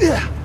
Yeah.